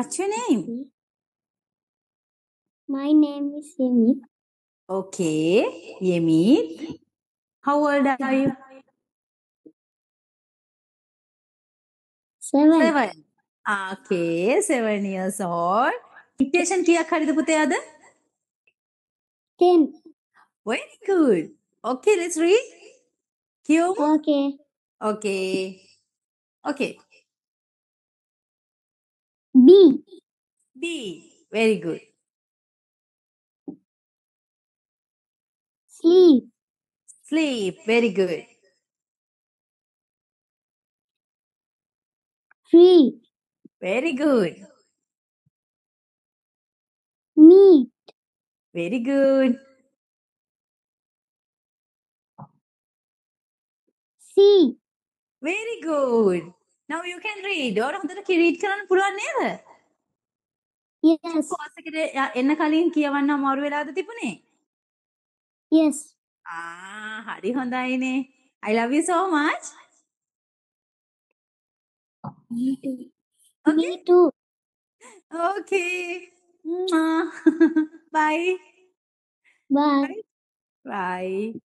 What's your name? Mm-hmm. My name is Yemit. Okay, Yemit. How old are you? Seven. Seven. Okay, seven years old. Dictation kiya kharidu pute yada? Ten. Very good. Okay, let's read. Kyo? Okay. Okay. Okay. B. Very good. Sleep. Sleep. Very good. Tree. Very good. Meat. Very good. See. Very good. Now you can read. और हम तेरा की read करना पूरा नहीं है. Yes. Course එකට එන්න කලින් කියවන්න අමාරු වෙලාද තිබුණේ? Yes. ආ හරි හොඳයිනේ. I love you so much. Me too. Okay. Me too. Okay. Mwah. Bye. Bye. Bye.